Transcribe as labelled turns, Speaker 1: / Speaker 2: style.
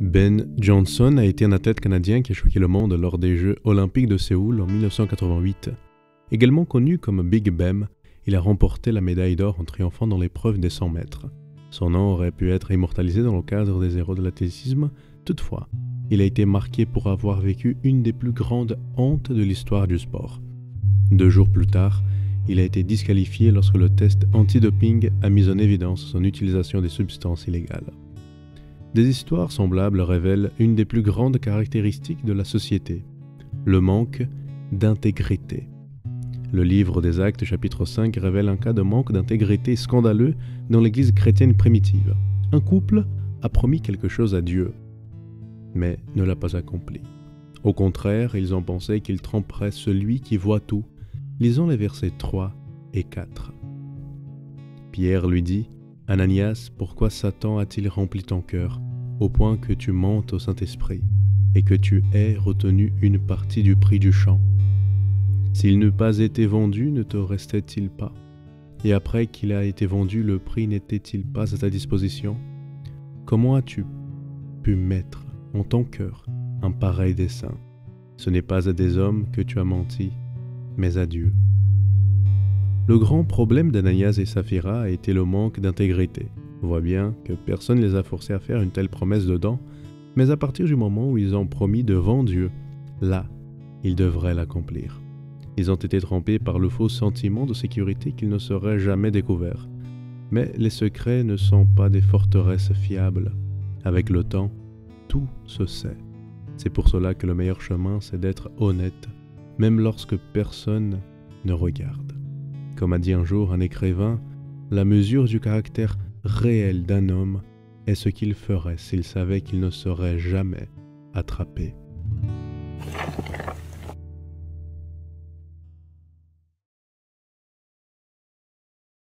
Speaker 1: Ben Johnson a été un athlète canadien qui a choqué le monde lors des Jeux olympiques de Séoul en 1988. Également connu comme Big Bam, il a remporté la médaille d'or en triomphant dans l'épreuve des 100 mètres. Son nom aurait pu être immortalisé dans le cadre des héros de l'athlétisme, toutefois, il a été marqué pour avoir vécu une des plus grandes hontes de l'histoire du sport. Deux jours plus tard, il a été disqualifié lorsque le test anti-doping a mis en évidence son utilisation des substances illégales. Des histoires semblables révèlent une des plus grandes caractéristiques de la société, le manque d'intégrité. Le livre des Actes chapitre 5 révèle un cas de manque d'intégrité scandaleux dans l'Église chrétienne primitive. Un couple a promis quelque chose à Dieu, mais ne l'a pas accompli. Au contraire, ils ont pensé qu'ils tromperaient celui qui voit tout. Lisons les versets 3 et 4. Pierre lui dit, Ananias, pourquoi Satan a-t-il rempli ton cœur, au point que tu mentes au Saint-Esprit, et que tu aies retenu une partie du prix du champ? S'il n'eût pas été vendu, ne te restait-il pas? Et après qu'il a été vendu, le prix n'était-il pas à ta disposition? Comment as-tu pu mettre en ton cœur un pareil dessein? Ce n'est pas à des hommes que tu as menti, mais à Dieu. Le grand problème d'Ananias et Saphira a été le manque d'intégrité. On voit bien que personne ne les a forcés à faire une telle promesse dedans, mais à partir du moment où ils ont promis devant Dieu, là, ils devraient l'accomplir. Ils ont été trompés par le faux sentiment de sécurité qu'ils ne seraient jamais découverts. Mais les secrets ne sont pas des forteresses fiables. Avec le temps, tout se sait. C'est pour cela que le meilleur chemin, c'est d'être honnête, même lorsque personne ne regarde. Comme a dit un jour un écrivain, la mesure du caractère réel d'un homme est ce qu'il ferait s'il savait qu'il ne serait jamais attrapé.